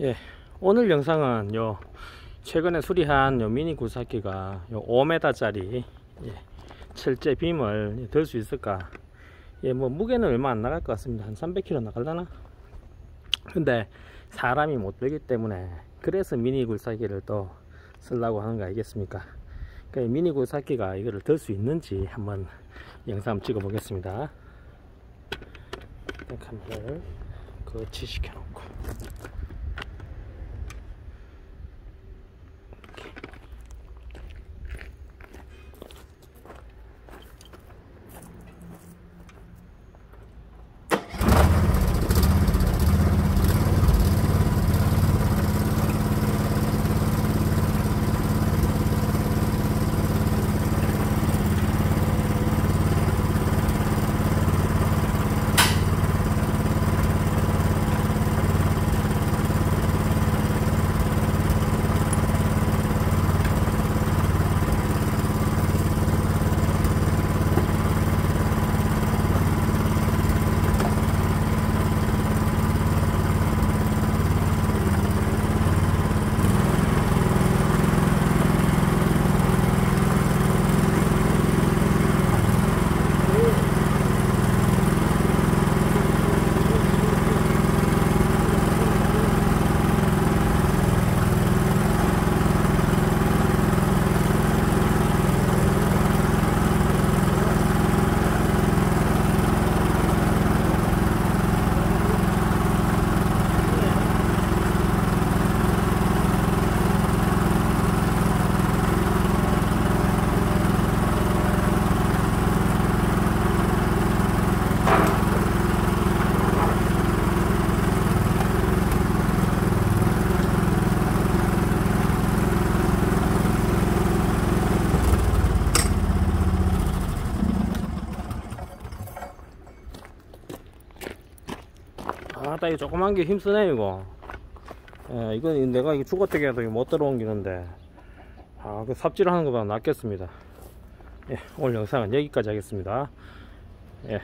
예, 오늘 영상은 요 최근에 수리한 요 미니 굴삭기가 요 5m짜리 예, 철제 빔을 들 수 있을까? 예, 뭐 무게는 얼마 안 나갈 것 같습니다. 한 300kg 나갈라나? 근데 사람이 못 들기 때문에 그래서 미니 굴삭기를 또 쓰려고 하는 거 아니겠습니까? 그 미니 굴삭기가 이거를 들 수 있는지 한번 영상 찍어 보겠습니다. 카메라를 거치시켜 놓고 아따 이거 조그만 게 힘쓰네 이거. 예, 이건 내가 이거 죽어뜨기 해도 못 들어옮기는데. 아 그 삽질하는 것보다 낫겠습니다. 예, 오늘 영상은 여기까지 하겠습니다. 예.